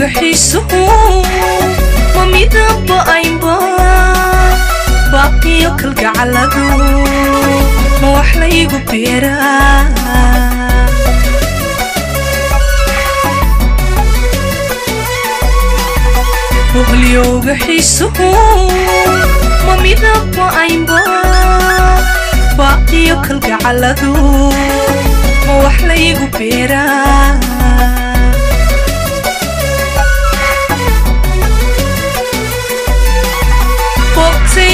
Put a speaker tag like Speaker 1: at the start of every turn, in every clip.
Speaker 1: وحيسه وميدبا أينبا باقي يكل قعلدو ما وحليقو بيرا وغليوغ حيسه وميدب وأينبا بيرا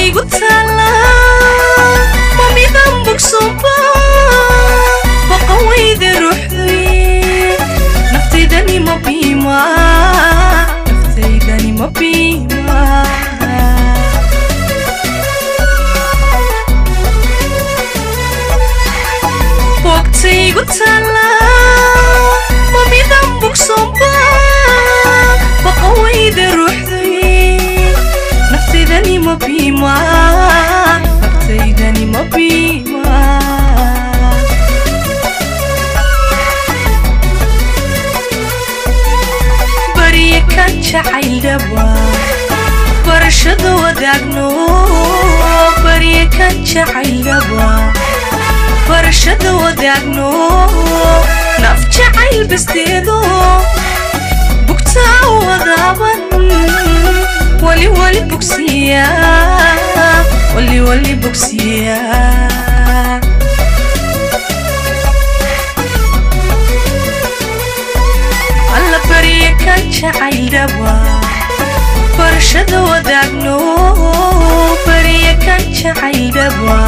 Speaker 1: igu taala mamidaan bogsoba baqan weyda ruuxduye naftaydani ma biima naftaydani ma biima bogtaygu taala kacacayldhabwa barashada wadaagno barye ka jacayldhabwa barashada wadaagno naf jacayl basteedo bugtaa wadaaban wali wali bugsiya wali wali bugsiya عیل دوا پرشد و دگنو پر یکن چه عیل دوا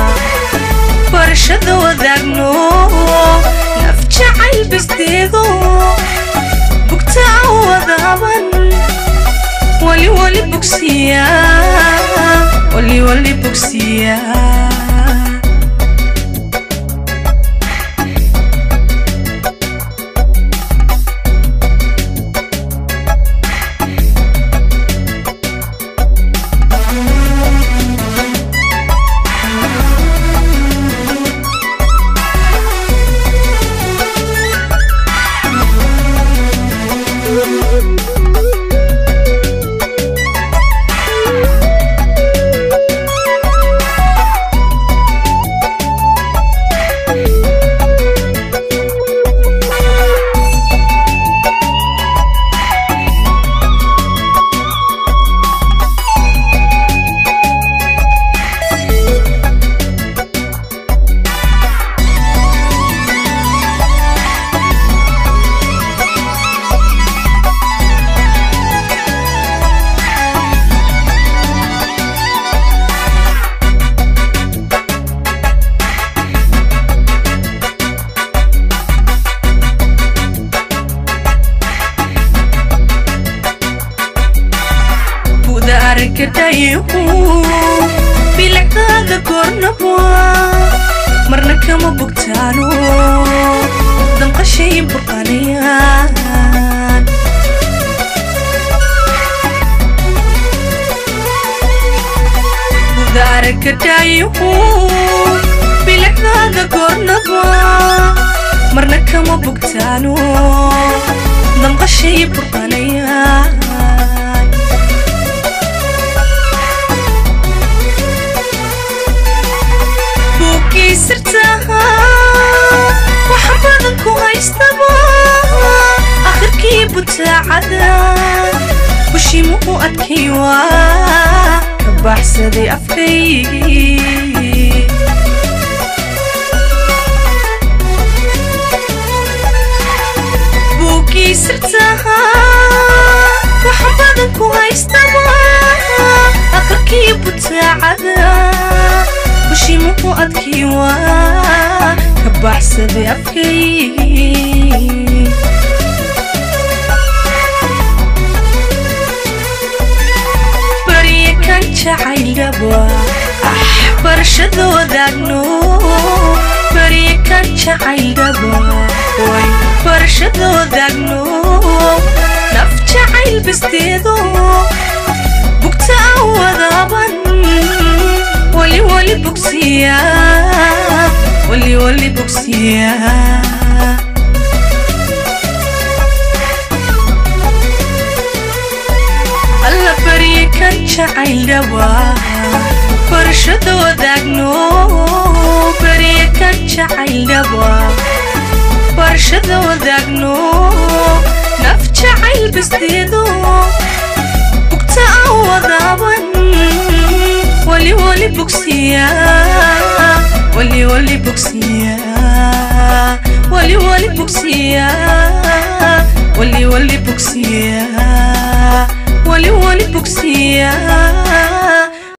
Speaker 1: پرشد و ولي نفچه عیل ولي بکتا و dayiku Bila kaga kornabwa Marna kama bugtano Dan qashayin burqanayan Budaraka dayiku Bila kaga kornabwa Marna kama bugtano سعادة وشي مو أكيوا بحسدي أفكيجي بوكي سرتها وحمدك وهيستمع أقركي بتعدى وشي مو أكيوا بحسدي أفكيجي jacaylawa waxbarashadoodaadnu bari ka jacaylawa waxbarashadoodaadnu naf jacayl basteedo bugta aan wadaaban wali wali bugsiya wali wali bugsiya jacayldhawaa barashada wadaagno beriya ka jacayldhawaa barashada wadaagno naf jacayl basteedo bugta aan wadaaban wali wali bogsiyaa wali wali bogsiyaa wali wali bogsiyaa wali wali bogsiyaa olho, olho hipoxia ah, ah, ah.